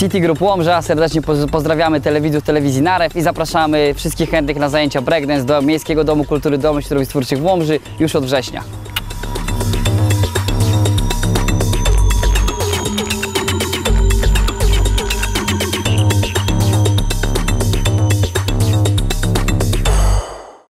City Group Łomża. Serdecznie pozdrawiamy telewidzów telewizji Narew i zapraszamy wszystkich chętnych na zajęcia breakdance do Miejskiego Domu Kultury Domu Środowisk Twórczych w Łomży już od września.